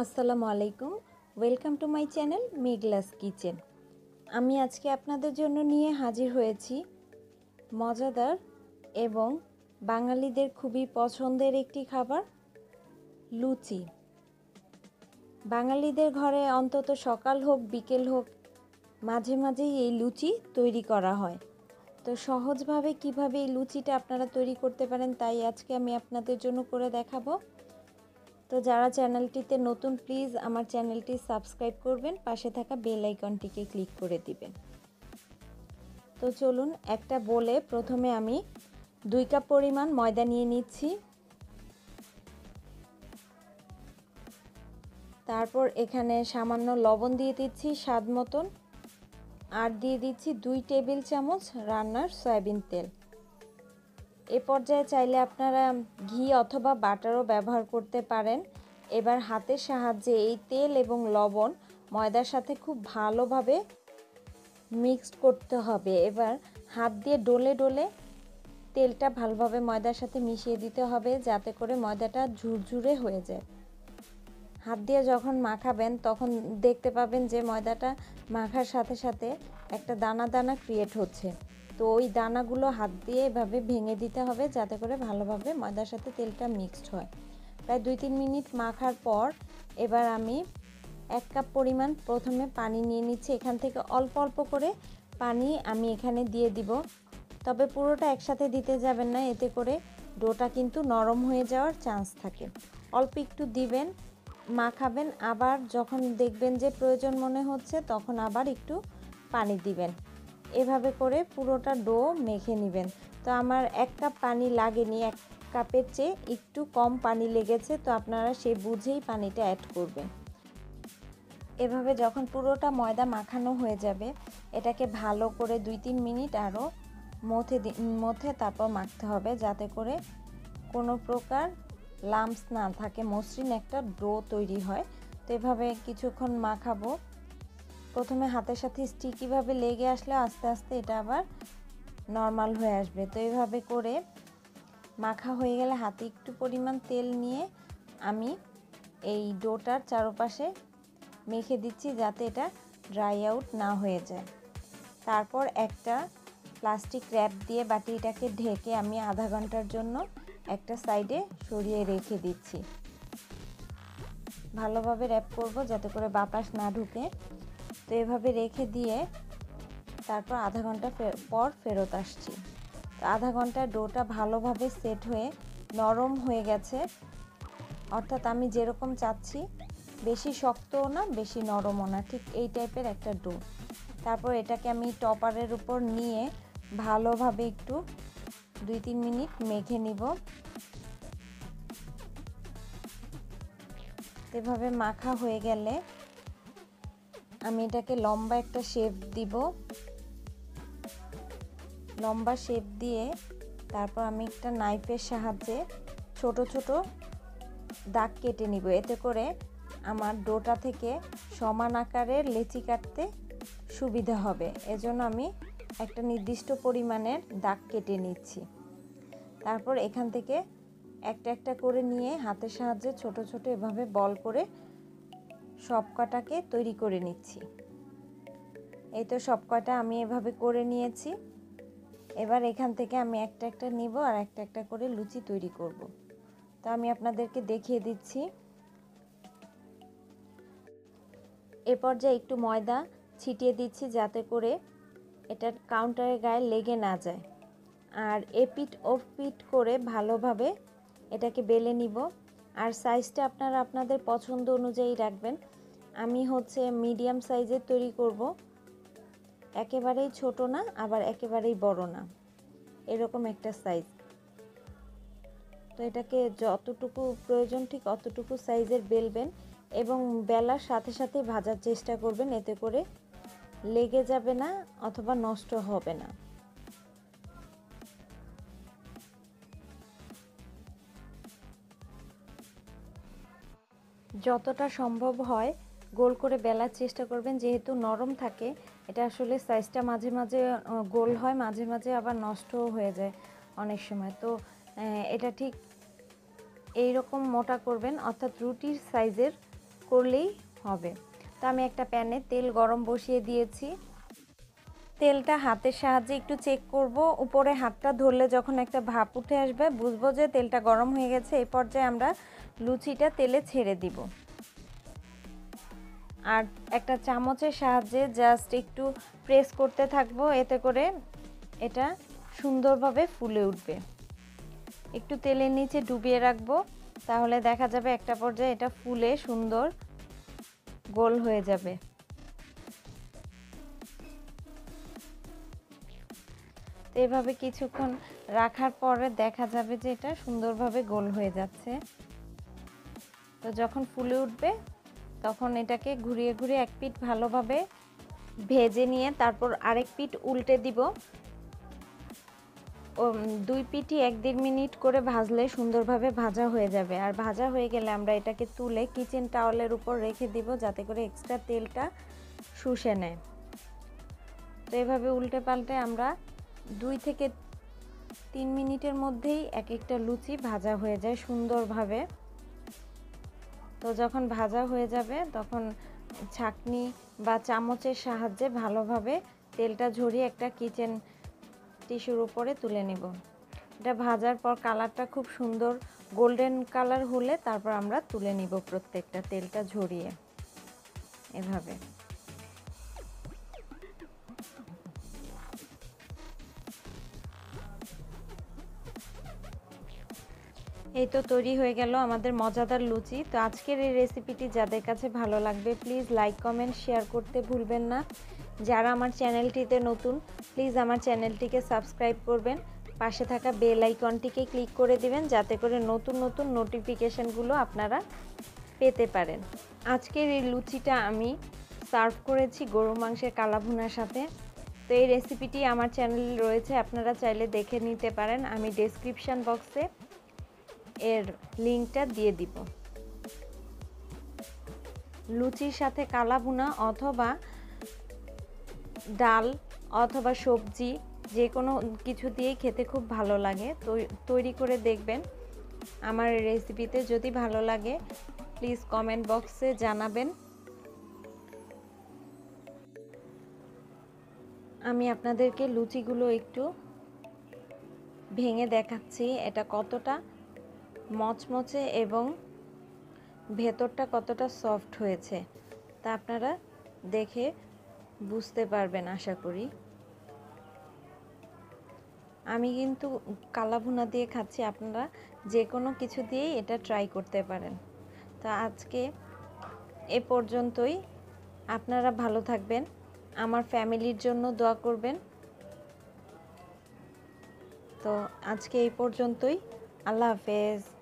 আসসালামু আলাইকুম। Welcome to my channel মেগলাস কিচেন আমি আজকে আপনাদের জন্য নিয়ে হাজির হয়েছি মজাদার এবং বাঙালিদের খুবই পছন্দের একটি খাবার, লুচি। বাঙালিদের ঘরে অন্তত সকাল হোক, বিকেল হোক, মাঝে মাঝেই এই লুচি তৈরি করা হয়। তো সহজভাবে কীভাবে এই লুচিটা আপনারা তৈরি করতে পারেন তাই আজকে আমি আপনাদের জন্য করে দেখাবো। তো যারা চ্যানেলটিতে নতুন, প্লিজ আমার চ্যানেলটি সাবস্ক্রাইব করবেন, পাশে থাকা বেল আইকনটিকে ক্লিক করে দিবেন। তো চলুন একটা বলে প্রথমে আমি দুই কাপ পরিমাণ ময়দা নিয়ে নিচ্ছি। তারপর এখানে সামান্য লবণ দিয়ে দিচ্ছি স্বাদ মতন। আর দিয়ে দিচ্ছি দুই টেবিল চামচ রান্নার সয়াবিন তেল। এ পর্যায়ে চাইলে আপনারা ঘি অথবা বাটারও ব্যবহার করতে পারেন। এবার হাতের সাহায্যে এই তেল এবং লবণ ময়দার সাথে খুব ভালোভাবে মিক্সড করতে হবে। এবার হাত দিয়ে ডলে ডলে তেলটা ভালোভাবে ময়দার সাথে মিশিয়ে দিতে হবে যাতে করে ময়দাটা ঝুরঝুরে হয়ে যায়। হাত দিয়ে যখন মাখাবেন, তখন দেখতে পাবেন যে ময়দাটা মাখার সাথে সাথে একটা দানা দানা ক্রিয়েট হচ্ছে। তো ওই দানাগুলো হাত দিয়ে এভাবে ভেঙে দিতে হবে যাতে করে ভালোভাবে ময়দার সাথে তেলটা মিক্সড হয়। প্রায় দুই তিন মিনিট মাখার পর এবার আমি এক কাপ পরিমাণ প্রথমে পানি নিয়ে নিচ্ছি। এখান থেকে অল্প অল্প করে পানি আমি এখানে দিয়ে দিব। তবে পুরোটা একসাথে দিতে যাবেন না, এতে করে ডোটা কিন্তু নরম হয়ে যাওয়ার চান্স থাকে। অল্প একটু দিবেন মাখাবেন, আবার যখন দেখবেন যে প্রয়োজন মনে হচ্ছে, তখন আবার একটু পানি দিবেন। এভাবে করে পুরোটা ডো মেখে নেবেন। তো আমার এক কাপ পানি লাগেনি, এক কাপের চেয়ে একটু কম পানি লেগেছে, তো আপনারা সেই বুঝেই পানিটা অ্যাড করবেন। এভাবে যখন পুরোটা ময়দা মাখানো হয়ে যাবে, এটাকে ভালো করে দুই তিন মিনিট আরও মথে মথে তারপর মাখতে হবে, যাতে করে কোনো প্রকার লাম্পস না থাকে, মসৃণ একটা ডো তৈরি হয়। তো এভাবে কিছুক্ষণ মাখাবো। প্রথমে হাতের সাথে স্টিকিভাবে লেগে আসলে আস্তে আস্তে এটা আবার নর্মাল হয়ে আসবে। তো এইভাবে করে মাখা হয়ে গেলে হাতে একটু পরিমাণ তেল নিয়ে আমি এই ডোটার চারপাশে মেখে দিচ্ছি যাতে এটা ড্রাই আউট না হয়ে যায়। তারপর একটা প্লাস্টিক র্যাপ দিয়ে বাটিটাকে ঢেকে আমি আধা ঘণ্টার জন্য একটা সাইডে সরিয়ে রেখে দিচ্ছি। ভালোভাবে র্যাপ করব যাতে করে বাতাস না ঢুকে। তো এভাবে রেখে দিয়ে তারপর আধা ঘণ্টা পর ফেরত আসছি। তো আধা ঘণ্টা ডোটা ভালোভাবে সেট হয়ে নরম হয়ে গেছে। অর্থাৎ আমি যেরকম চাচ্ছি, বেশি শক্তও না, বেশি নরমও না, ঠিক এই টাইপের একটা ডো। তারপর এটাকে আমি টপারের উপর নিয়ে ভালোভাবে একটু দুই তিন মিনিট মেখে নিব। এভাবে মাখা হয়ে গেলে আমি এটাকে লম্বা একটা শেপ দিব। লম্বা শেপ দিয়ে তারপর আমি একটা নাইফের সাহায্যে ছোট ছোট দাগ কেটে নিব। এতে করে আমার ডোটা থেকে সমান আকারের লেচি কাটতে সুবিধা হবে। এজন্য আমি একটা নির্দিষ্ট পরিমাণের দাগ কেটে নিচ্ছি। তারপর এখান থেকে একটা একটা করে নিয়ে হাতের সাহায্যে ছোট ছোট এভাবে বল করে সব কটাকে তৈরি করে নিচ্ছি। এই তো সব কটা আমি এভাবে করে নিয়েছি। এবার এখান থেকে আমি একটা একটা নিব আর একটা একটা করে লুচি তৈরি করব। তো আমি আপনাদেরকে দেখিয়ে দিচ্ছি। এ পর্যায়ে একটু ময়দা ছিটিয়ে দিচ্ছি যাতে করে এটার কাউন্টারের গায়ে লেগে না যায়। আর এপিট ও পিট করে ভালোভাবে এটাকে বেলে নিব। আর সাইজটা আপনারা আপনাদের পছন্দ অনুযায়ী রাখবেন। আমি হচ্ছে মিডিয়াম সাইজের তৈরি করব। একেবারেই ছোট না, আবার একেবারেই বড় না। এরকম একটা সাইজ তো এটাকে যতটুকু প্রয়োজন ঠিক অতটুকু সাইজের বেলবেন এবং বেলার সাথে সাথে ভাজার চেষ্টা করবেন। এতে করে লেগে যাবে না অথবা নষ্ট হবে না। যতটা সম্ভব হয় গোল করে বেলার চেষ্টা করবেন, যেহেতু নরম থাকে, এটা আসলে সাইজটা মাঝে মাঝে গোল হয়, মাঝে মাঝে আবার নষ্টও হয়ে যায় অনেক সময়। তো এটা ঠিক এই রকম মোটা করবেন, অর্থাৎ রুটির সাইজের করলেই হবে। তো আমি একটা প্যানে তেল গরম বসিয়ে দিয়েছি। তেলটা হাতের সাহায্যে একটু চেক করব। উপরে হাতটা ধরলে যখন একটা ভাপ উঠে আসবে, বুঝব যে তেলটা গরম হয়ে গেছে। এই পর্যায়ে আমরা লুচিটা তেলে ছেড়ে দিব। আর একটা চামচের সাহায্যে জাস্ট একটু প্রেস করতে থাকব। এতে করে এটা সুন্দরভাবে ফুলে উঠবে। একটু তেলের নিচে ডুবিয়ে রাখব। তাহলে দেখা যাবে একটা পর্যায়ে এটা ফুলে সুন্দর গোল হয়ে যাবে। তো এভাবে কিছুক্ষণ রাখার পরে দেখা যাবে যে এটা সুন্দরভাবে গোল হয়ে যাচ্ছে। তো যখন ফুলে উঠবে, তখন এটাকে ঘুরিয়ে ঘুরিয়ে এক পিঠ ভালোভাবে ভেজে নিয়ে তারপর আরেক পিঠ উল্টে দিব। দুই পিঠই এক দেড় মিনিট করে ভাজলে সুন্দরভাবে ভাজা হয়ে যাবে। আর ভাজা হয়ে গেলে আমরা এটাকে তুলে কিচেন টাওয়ালের উপর রেখে দিব যাতে করে এক্সট্রা তেলটা শুষে নেয়। তো এভাবে উল্টে পাল্টে আমরা দুই থেকে তিন মিনিটের মধ্যেই এক একটা লুচি ভাজা হয়ে যায় সুন্দরভাবে। তো যখন ভাজা হয়ে যাবে তখন ছাকনি বা চামচের সাহায্যে ভালোভাবে তেলটা ঝরিয়ে একটা কিচেন টিস্যুর উপরে তুলে নিব। এটা ভাজার পর কালারটা খুব সুন্দর গোল্ডেন কালার হলে তারপর আমরা তুলে নিব প্রত্যেকটা তেলটা ঝরিয়ে এভাবে। এই তো তৈরি হয়ে গেল আমাদের মজাদার লুচি। তো আজকের এই রেসিপিটি যাদের কাছে ভালো লাগবে প্লিজ লাইক কমেন্ট শেয়ার করতে ভুলবেন না। যারা আমার চ্যানেলটিতে নতুন প্লিজ আমার চ্যানেলটিকে সাবস্ক্রাইব করবেন। পাশে থাকা বেল আইকনটিকে ক্লিক করে দিবেন, যাতে করে নতুন নতুন নোটিফিকেশনগুলো আপনারা পেতে পারেন। আজকের এই লুচিটা আমি সার্ভ করেছি গরু মাংসের কালাভুনার সাথে। তো এই রেসিপিটি আমার চ্যানেলে রয়েছে, আপনারা চাইলে দেখে নিতে পারেন। আমি ডেসক্রিপশান বক্সে এর লিঙ্কটা দিয়ে দিব। লুচির সাথে কালাভুনা অথবা ডাল অথবা সবজি যে কোনো কিছু দিয়েই খেতে খুব ভালো লাগে। তৈরি করে দেখবেন। আমার রেসিপিতে যদি ভালো লাগে প্লিজ কমেন্ট বক্সে জানাবেন। আমি আপনাদেরকে লুচিগুলো একটু ভেঙে দেখাচ্ছি, এটা কতটা মচমচে এবং ভেতরটা কতটা সফট হয়েছে। তা আপনারা দেখে বুঝতে পারবেন, আশা করি। আমি কিন্তু কালাভুনা দিয়ে খাচ্ছি, আপনারা যে কোনো কিছু দিয়েই এটা ট্রাই করতে পারেন। তো আজকে এ পর্যন্তই। আপনারা ভালো থাকবেন, আমার ফ্যামিলির জন্য দোয়া করবেন। তো আজকে এই পর্যন্তই। আল্লাহ হাফেজ।